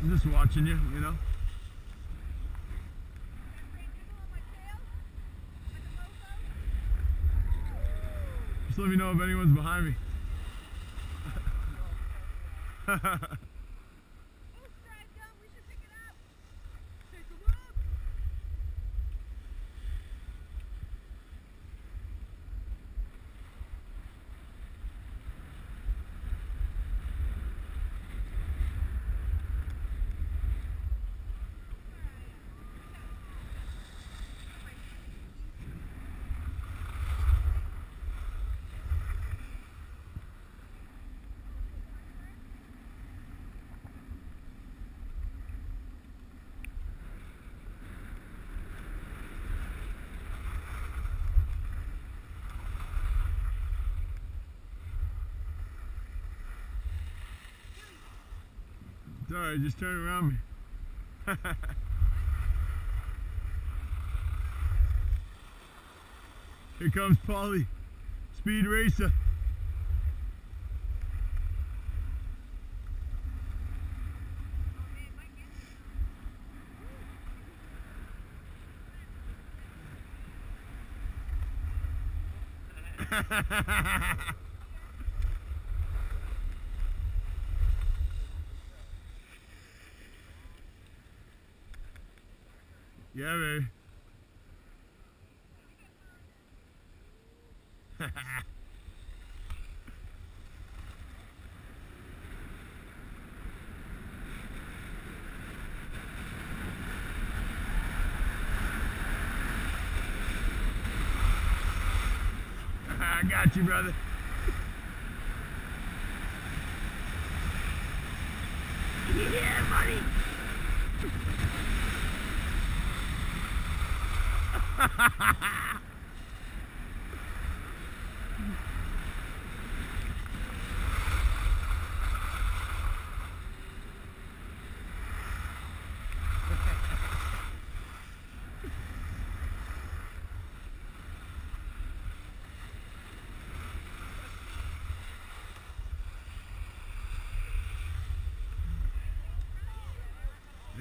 I'm just watching you, you know. Just let me know if anyone's behind me. Alright, just turn around me. Here comes Polly, speed racer. yeah, baby. I got you, brother. yeah, buddy. There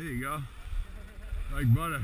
you go. Like butter.